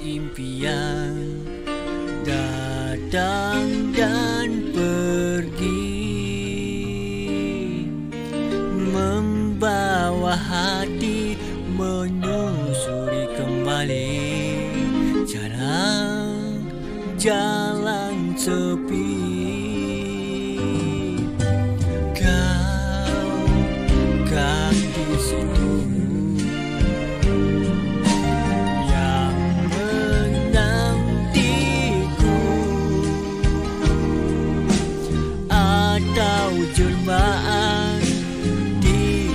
impian. Datang dan pergi. Membawa hati menyusuri kembali. Jalan jalan sepi jelmaan di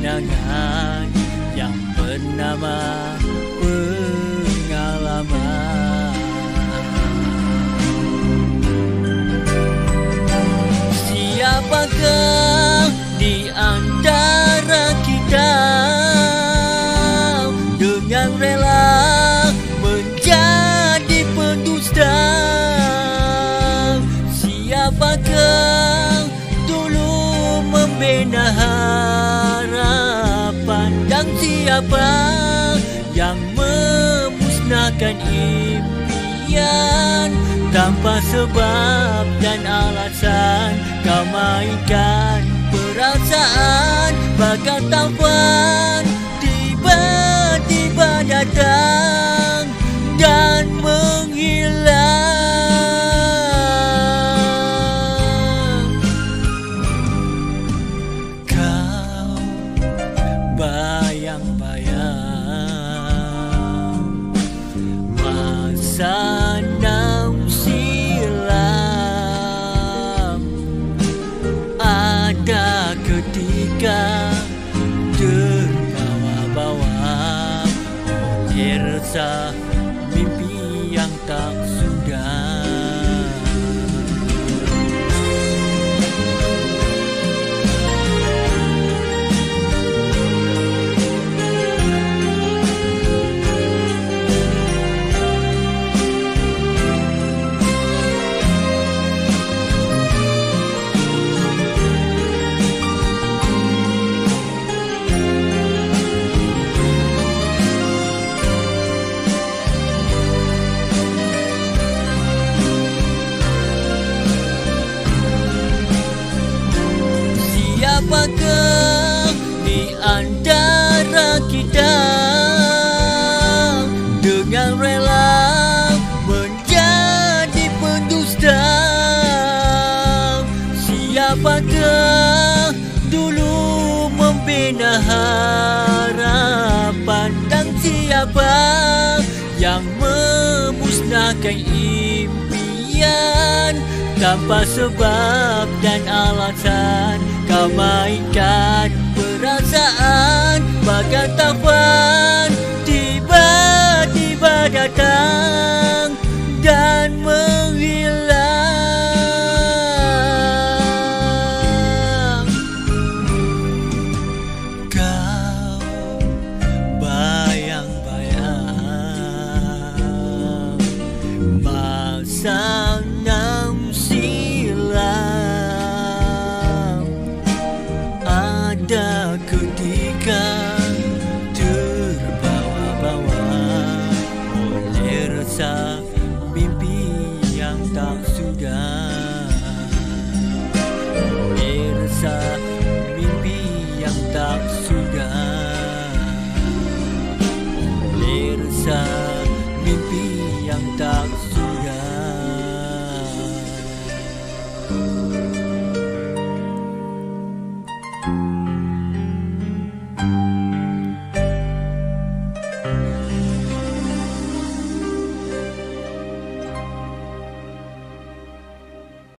kenangan yang bernama pengalaman. Siapakah siapa yang memusnahkan impian? Tanpa sebab dan alasan kau mainkan perasaan. Bagai taufan masa enam silam. Ada ketika terbawa-bawa oleh membina harapan dan siapa yang memusnahkan impian? Tanpa sebab dan alasan kau mainkan perasaan. Bagai taufan Cả